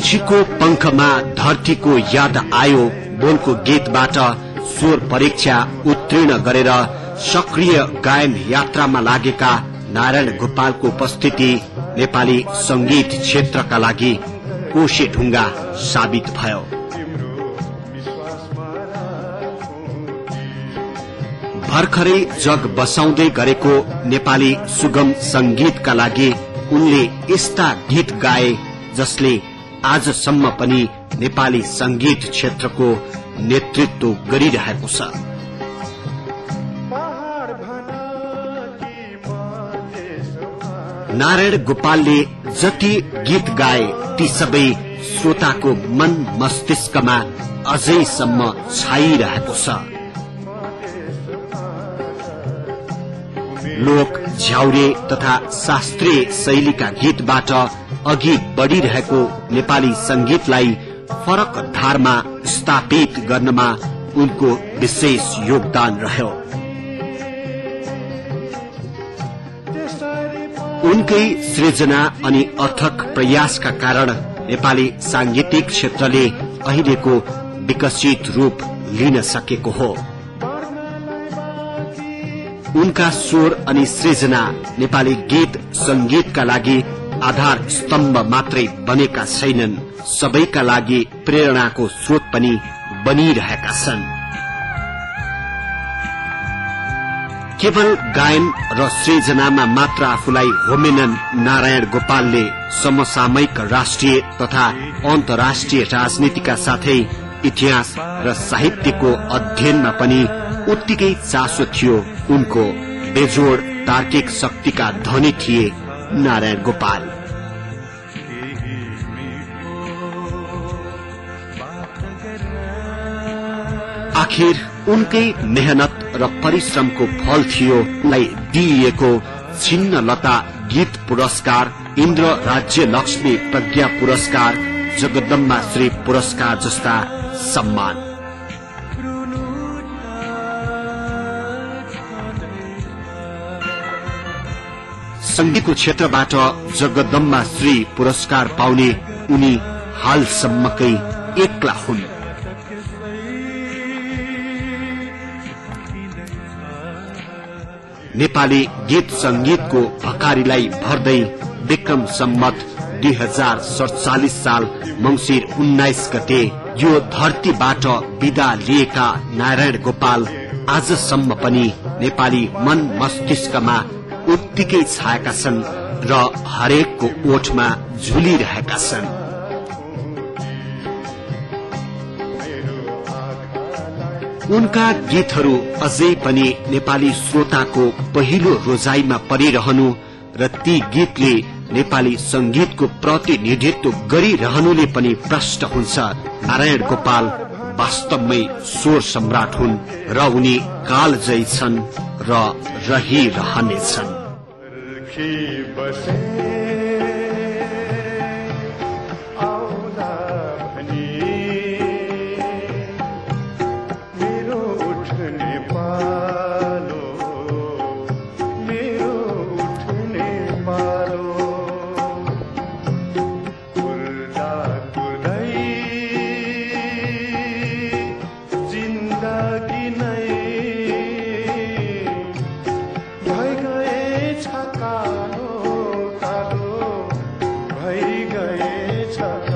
पंक्षीको पंखमा धरतीको याद आयो बोलको गीतबाट स्वर परीक्षा उत्तीर्ण गरेर सक्रिय गायन यात्रामा लागेका नारायण गोपालको उपस्थिति नेपाली संगीत क्षेत्रका लागि कोशे ढुङ्गा साबित भयो। भर्खरै जग बसाउँदै गरेको नेपाली सुगम संगीतका लागि उनले यस्ता गीत गाए जसले आजसम्म पनि नेपाली संगीत क्षेत्रको नेतृत्व गरिरहेको छ। नारायण गोपालले जति गीत गाए ती सबै श्रोताको मन मस्तिष्कमा अझैसम्म छाइरहेको छ। लोक झ्याउरे तथा शास्त्रीय शैलीका गीतबाट अघि बढ़िरहेको नेपाली संगीतलाई फरक धारमा स्थापित गर्नमा उनको विशेष योगदान रह्यो। उनकै सृजना अनि अथक प्रयासका कारण नेपाली सांगीतिक क्षेत्रले अहिलेको विकसित रूप लिन सकेको हो। उनका स्वर अनि सृजना नेपाली गीत संगीतका लागि आधार स्तम्भ मात्रै बनेका छैनन्। सबैका लागि प्रेरणाको स्रोत पनि बनिरहेका छन्। केवल गायन र सृजनामा मात्र आफूलाई होमेनन् नारायण गोपालले समसामयिक राष्ट्रिय तथा अन्तर्राष्ट्रिय राजनीतिका साथै इतिहास र साहित्यको अध्ययनमा पनि उत्तिकै चासो थियो। उनको बेजोड तार्किक शक्तिका धनी थिए। नारायण गोपाल। आखिर उनकै मेहनत र परिश्रमको फल थियो उनलाई दिइएको छिन्न लता गीत पुरस्कार इन्द्र राज्य लक्ष्मी प्रज्ञा पुरस्कार जगदम्बा श्री पुरस्कार जस्ता सम्मान। संगीतको क्षेत्रबाट जगदम्बा श्री पुरस्कार पाउने उनी हालसम्मकै एक्ला हुन्। नेपाली गीत संगीतको भकारीलाई भर्दै विक्रम सम्मत दुई हजार सडचालिस साल मंगिर उन्नाइस गते यो धरतीबाट विदा लिएका नारायण गोपाल आजसम्म पनि नेपाली मन मस्तिष्कमा उत्तिकै छाएका छन् र हरेकको ओठमा झुलिरहेका छन्। उनका गीतहरू अझै पनि नेपाली श्रोताको पहिलो रोजाइमा परिरहनु र ती गीतले नेपाली संगीतको प्रतिनिधित्व गरिरहनुले पनि प्रष्ट हुन्छ। नारायण गोपाल वास्तवमै स्वर सम्राट हुन् र उनी कालजयी छन् र रहिरहनेछन्। 这一场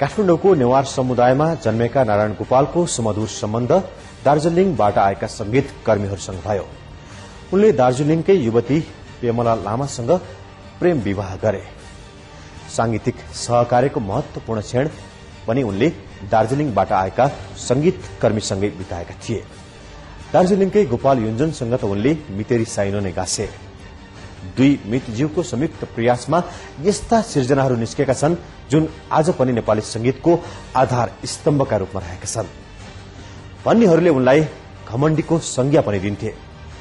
काठमाडौँको नेवार समुदायमा जन्मेका नारायण गोपालको सुमधुर सम्बन्ध दार्जीलिङबाट आएका संगीत कर्मीहरूसँग भयो। उनले दार्जीलिङकै युवती पेमला लामासँग प्रेम विवाह गरे। सांगीतिक सहकार्यको महत्वपूर्ण क्षण पनि उनले दार्जीलिङबाट आएका संगीत कर्मीसँगै बिताएका थिए। दार्जीलिङकै गोपाल युञ्जनसँग त उनले मितेरी साइनो नै गाँसे। दुई मितज्यूको संयुक्त प्रयासमा यस्ता सिर्जनाहरू निस्केका छन् जुन आज पनि नेपाली संगीतको आधार स्तम्भका रूपमा रहेका छन्। भन्नेहरूले उनलाई घमण्डीको संज्ञा पनि दिन्थे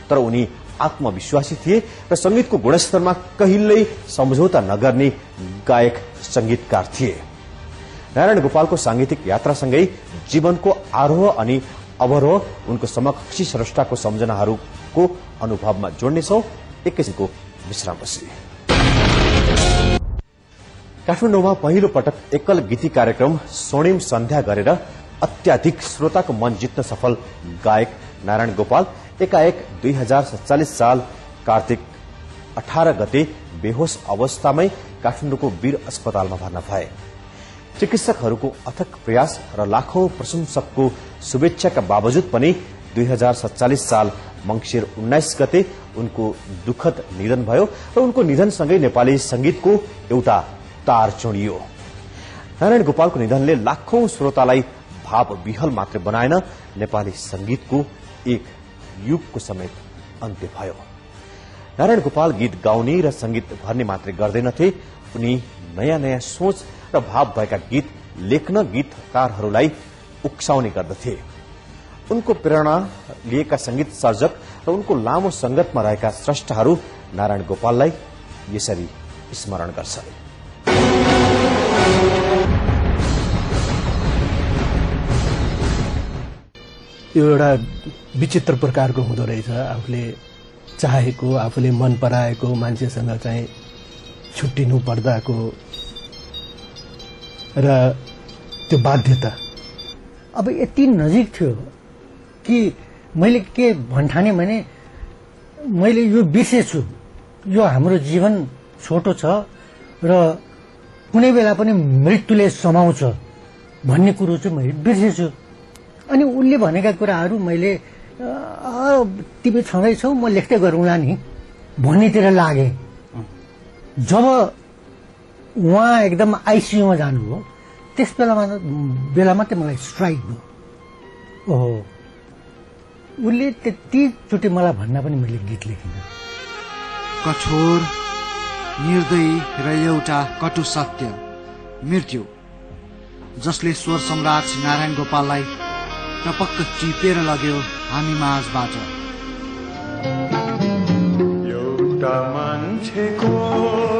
तर उनी आत्मविश्वासी थिए र संगीतको गुणस्तरमा कहिल्यै सम्झौता नगर्ने गायक संगीतकार थिए। नारायण गोपालको सांगीतिक यात्रासँगै जीवनको आरोह अनि अवरोह उनको समकक्षी स्रष्टाको सम्झनाहरूको अनुभवमा जोड्नेछौ। एकैछिनको विश्रामपछि। काठमाडौँमा पहिलो पटक एकल गीती कार्यक्रम स्वर्णिम सन्ध्या गरेर अत्याधिक श्रोताको मन जित्न सफल गायक नारायण गोपाल एकाएक दुई हजार सत्तालिस साल कार्तिक अठार गते बेहोस अवस्थामै काठमाडौँको वीर अस्पतालमा भर्ना भए। चिकित्सकहरूको अथक प्रयास र लाखौं प्रशंसकको शुभेच्छाका बावजुद पनि दुई हजार सत्तालिस साल मंगिर उन्नाइस गते उनको दुखद निधन भयो र उनको निधनसँगै नेपाली संगीतको एउटा तार चुडियो। नारायण गोपालको निधनले लाखौं श्रोतालाई भाव विहल मात्र बनाएन नेपाली संगीतको एक युगको समेत अन्त्य भयो। नारायण गोपाल गीत गाउने र संगीत भर्ने मात्रै गर्दैनथे उनी नयाँ नयाँ सोच र भाव भएका गीत लेख्न गीतकारहरूलाई उक्साउने गर्दथे। उनको प्रेरणा लिएका संगीत सर्जक र उनको लामो संगतमा रहेका स्रष्टाहरू नारायण गोपाललाई यसरी स्मरण गर्छन् यो एउटा विचित्र प्रकारको हुँदो रहेछ। आफूले चाहेको आफूले मन पराएको मान्छेसँग चाहिँ छुट्टिनु पर्दाको र त्यो बाध्यता। अब यति नजिक थियो। कि मैले के भन्ठाने भने मैले यो बिर्सेछु यो हाम्रो जीवन छोटो छ र कुनै बेला पनि मृत्युले समाउँछ भन्ने कुरो चाहिँ मैले बिर्सेछु अनि उसले भनेका कुराहरू मैले तिमी छँदै छौ म लेख्दै गरौँला नि भन्नेतिर लागे। जब उहाँ एकदम आइसियुमा जानुभयो त्यस बेलामा बेला मात्रै मलाई स्ट्राइक भयो। ओहो। उसले त्यतिचोटि मलाई भन्न पनि मैले गीत लेखिनँ। कठोर निर्दयी र एउटा कटु सत्य मृत्यु जसले स्वर सम्राट नारायण गोपाललाई टपक्क चिपेर लग्यो हामी माझबाट एउटा मान्छेको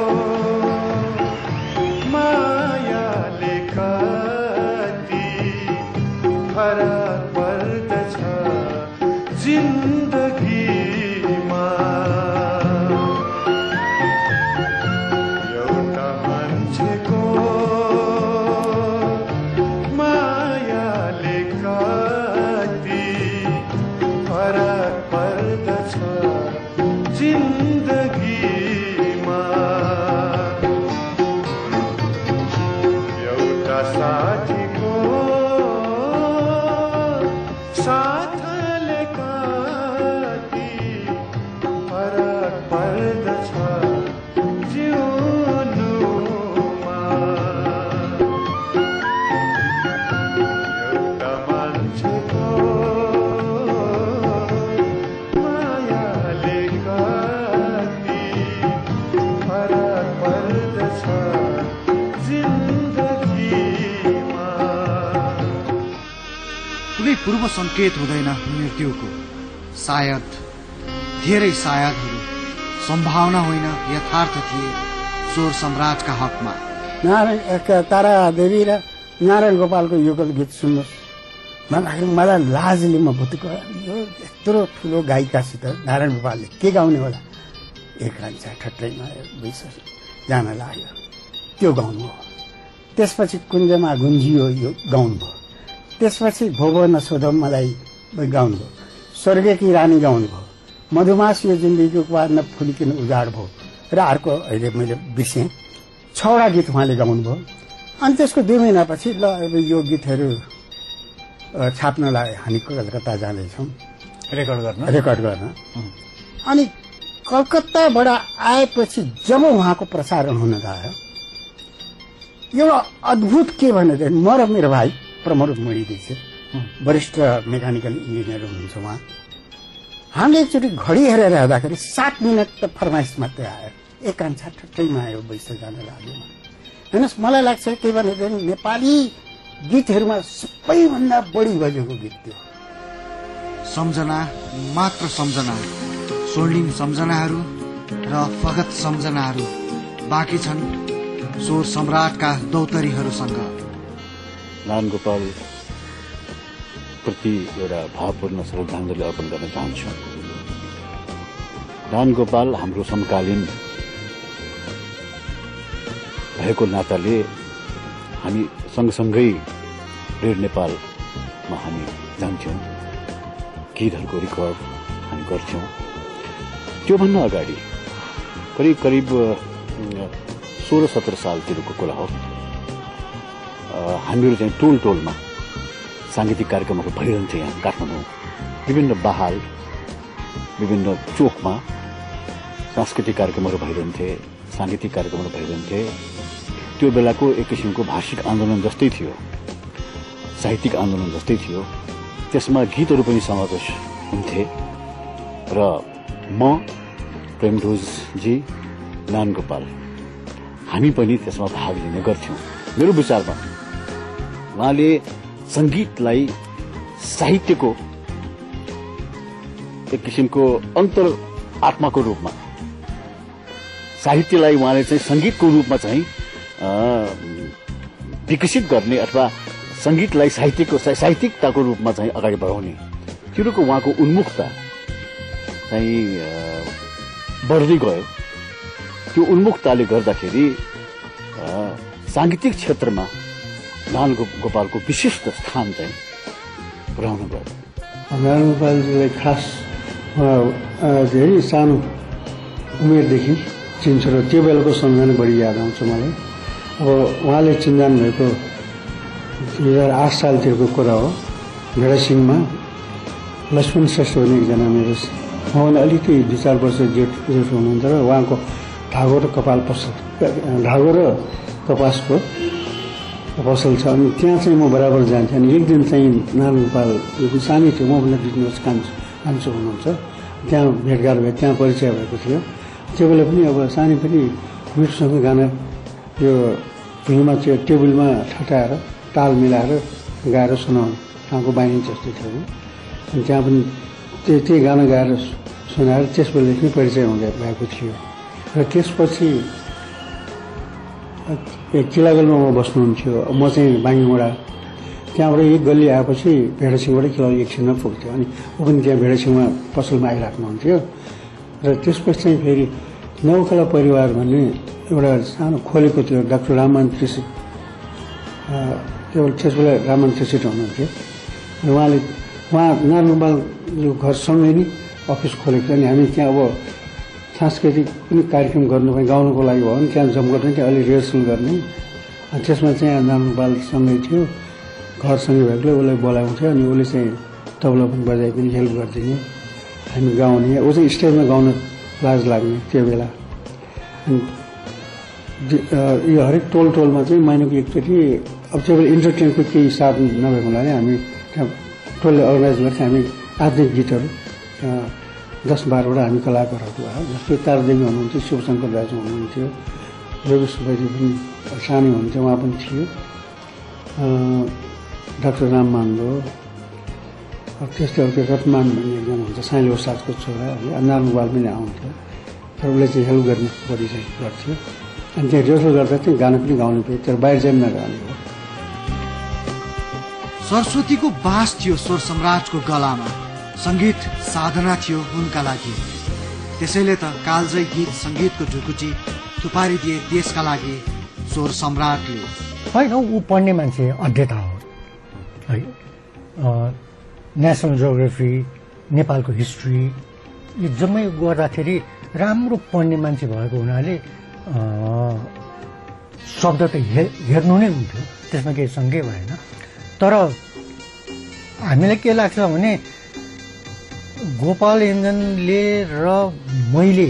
पूर्व संकेत हुँदैन मृत्युको। सायद धेरै सायदहरू सम्भावना होइन यथार्थ थिए स्वर सम्राटका हकमा। नारायण तारा देवी र नारायण गोपालको युगल गीत सुन्नुहोस्। भन्दाखेरि मलाई लाजले म भुतको यो यत्रो ठुलो गायिकासित नारायण गोपालले के गाउने होला? एक कान्छा ठट्टैमा बिर्स जान लाग्यो। त्यो गाउनु हो। त्यसपछि कुञ्जमा गुन्जियो यो गाउनु भयो त्यसपछि भोभो नसोधौ मलाई गाउनुभयो। स्वर्गकी रानी गाउनुभयो। मधुमास यो जिन्दगीको उपहार न फुलिकिन उजाड भयो। र अर्को अहिले मैले बिर्सेँ। छवटा गीत उहाँले गाउनुभयो। अनि त्यसको दुई महिनापछि ल अब यो गीतहरू छाप्नलाई हामी कलकत्ता जाँदैछौँ। रेकर्ड गर्न? रेकर्ड गर्न। अनि कलकत्ताबाट आएपछि जब उहाँको प्रसारण हुन गयो एउटा अद्भुत के भने म र मेरो भाइ। प्रमोद मोरी दीक्षित वरिष्ठ मेकानिकल इन्जिनियर हुनुहुन्छ उहाँ। हामीले एकचोटि घडी हेरेर हेर्दाखेरि सात मिनट त फरमाइस मात्रै आयो। एकांशा ठट्टैमा आयो बैस जान लाग्यो हेर्नुहोस् मलाई लाग्छ के भने नेपाली गीतहरूमा सबैभन्दा बढी बजेको गीत त्यो। सम्झना मात्र सम्झना स्वर्णिम सम्झनाहरू र फगत सम्झनाहरू बाँकी छन् स्वर सम्राटका दौतरीहरूसँग। नारायण गोपाल प्रति एउटा भावपूर्ण श्रद्धाञ्जली अर्पण गर्न चाहन्छु। नारायण गोपाल हाम्रो समकालीन भएको नाताले हामी सँगसँगै रेड नेपालमा हामी जान्थ्यौँ। गीतहरूको रेकर्ड हामी गर्थ्यौँ। त्योभन्दा अगाडि करिब करिब सोह्र सत्र सालतिरको कुरा हो। हामीहरू चाहिँ टोल टोलमा साङ्गीतिक कार्यक्रमहरू भइरहन्थे यहाँ काठमाडौँ। विभिन्न बहाल विभिन्न चोकमा सांस्कृतिक कार्यक्रमहरू भइरहन्थे साङ्गीतिक कार्यक्रमहरू भइरहन्थे। त्यो बेलाको एक किसिमको भाषिक आन्दोलन जस्तै थियो साहित्यिक आन्दोलन जस्तै थियो। त्यसमा गीतहरू पनि समावेश हुन्थे। र म प्रेमढोजजी नान गोपाल हामी पनि त्यसमा भाग लिने गर्थ्यौँ। मेरो विचारमा उहाँले सङ्गीतलाई साहित्यको एक किसिमको अन्तर आत्माको रूपमा साहित्यलाई उहाँले चाहिँ सङ्गीतको रूपमा चाहिँ विकसित गर्ने अथवा सङ्गीतलाई साहित्यको साहित्यिकताको रूपमा चाहिँ अगाडि बढाउने तिरोको उहाँको उन्मुखता चाहिँ बढ्दै गयो। त्यो उन्मुखताले गर्दाखेरि साङ्गीतिक क्षेत्रमा गो- गोपालको विशिष्ट स्थान चाहिँ रहन गयो नारायण गोपालजीलाई खास धेरै सानो उमेरदेखि चिन्छु र त्यो बेलाको सम्झना बढी याद आउँछ मलाई। अब उहाँले चिन्जान भएको दुई हजार आठ सालतिरको कुरा हो। भेडासिङमा लक्ष्मण श्रेष्ठ भन्ने एकजना मेरो उहाँभन्दा अलिकति दुई चार वर्ष जेठ जेठ हुनुहुन्छ र उहाँको धागो र कपाल पसल धागो र कपासको पसल छ अनि त्यहाँ चाहिँ म बराबर जान्थेँ अनि एक दिन चाहिँ नारायण गोपाल यो सानै थियो दुई वर्ष कान्छो कान्छो हुनुहुन्छ। त्यहाँ भेटघाट भयो त्यहाँ परिचय भएको थियो। त्यो बेला पनि अब सानै पनि मिठोसँग गाना यो भुइँमा त्यो टेबलमा ठटाएर ताल मिलाएर गाएर सुनाउने। उहाँको बानी जस्तो थियो। अनि त्यहाँ पनि त्यही त्यही गाना गाएर सुनाएर त्यस बेलादेखि नै परिचय हुँदै भएको थियो। र त्यसपछि ए किलागलमा म बस्नुहुन्थ्यो। म चाहिँ बाङ्गीमुडा त्यहाँबाट एक गल्ली आएपछि भेडासिङबाटै किला एकछिनमा पुग्थ्यो। अनि ऊ पनि त्यहाँ भेडासिङमा पसलमा आइराख्नुहुन्थ्यो। र त्यसपछि चाहिँ फेरि नौकला परिवार भन्ने एउटा सानो खोलेको थियो डाक्टर राममान त्रिसित अ, त्यो त्यस बेला राममान त्रिसित हुनुहुन्थ्यो। उहाँले उहाँ नारायणबालको घरसँगै नै अफिस खोलेको थियो। अनि हामी त्यहाँ अब सांस्कृतिक पनि कार्यक्रम गर्नु भयो गाउनुको लागि भयो भने त्यहाँ जमघट पनि त्यहाँ अलि रिहर्सल गर्ने। त्यसमा चाहिँ नारायणबालसँगै थियो। घरसँगै भएकोले उसलाई बोलाउँथ्यो अनि उसले चाहिँ तबला पनि बजाइदिने हेल्प गरिदिने। हामी गाउने ऊ चाहिँ स्टेजमा गाउन लाज लाग्ने त्यो बेला। यो हरेक टोल टोलमा चाहिँ महिनाको एकचोटि अब त्यो बेला इन्टरटेनको केही साधन नभएको हुनाले हामी त्यहाँ टोलले अर्गनाइज गर्थ्यौँ हामी आधुनिक गीतहरू दस बाह्रवटा हामी कलाकारहरू आयो। जस्तै तारदेवी हुनुहुन्थ्यो शिवशङ्कर दाजु हुनुहुन्थ्यो रवि सुब्बाजी पनि सानै हुनुहुन्थ्यो उहाँ पनि थियो। डाक्टर राम मान्डो त्यस्तै अर्को रतमान भन्ने एकजना हुन्छ साइलो साथको छोरा नारायण गोपाल पनि आउँथ्यो तर उसले चाहिँ हेल्प गर्ने बढी चाहिँ गर्थ्यो। अनि त्यहाँ रिहर्सल गर्दा चाहिँ गाना पनि गाउनु पऱ्यो तर बाहिर जान नगाउने सरस्वतीको बास थियो स्वर सम्राटको गलामा। सङ्गीत साधना थियो उनका लागि। त्यसैले त कालजय गीत सङ्गीतको ढुकुटी थुपारिदिए देशका लागि स्वर सम्राटले होइन ऊ पढ्ने मान्छे अध्येता हो। है नेसनल जोग्राफी नेपालको हिस्ट्री यो जम्मै गर्दाखेरि राम्रो पढ्ने मान्छे भएको हुनाले शब्द त हेर्नु नै हुन्थ्यो त्यसमा केही सङ्कै भएन। तर हामीलाई के लाग्छ भने गोपाल इन्जनले र मैले